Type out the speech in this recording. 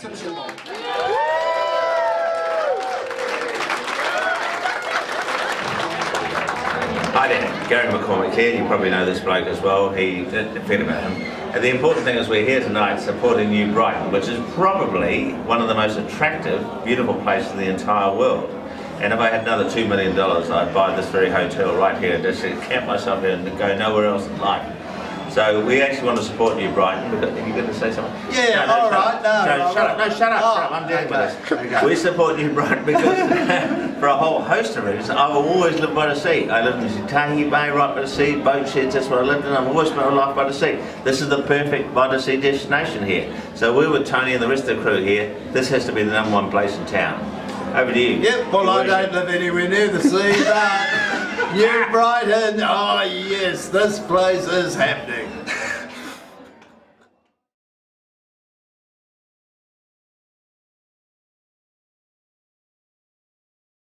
Tim. Hi there, Gary McCormick here. You probably know this bloke as well. He, uh, forget about him. And the important thing is we're here tonight supporting New Brighton, which is probably one of the most attractive, beautiful places in the entire world. And if I had another $2 million, I'd buy this very hotel right here and just camp myself here and go nowhere else in life. So we actually want to support New Brighton. Are you going to say something? Yeah, no, no, all. Up. No, no, no, shut up. No, shut up. Oh, shut up. I'm oh, dealing okay. with this. We support New Brighton because for a whole host of reasons, I've always lived by the sea. I lived in Titahi Bay, right by the sea, boat sheds, that's what I lived in. I've always spent my life by the sea. This is the perfect by the sea destination here. So we're with Tony and the rest of the crew here. This has to be the number one place in town. Over to you. Yep, well, I don't live anywhere near the sea, but New Brighton, oh yes, this place is happening.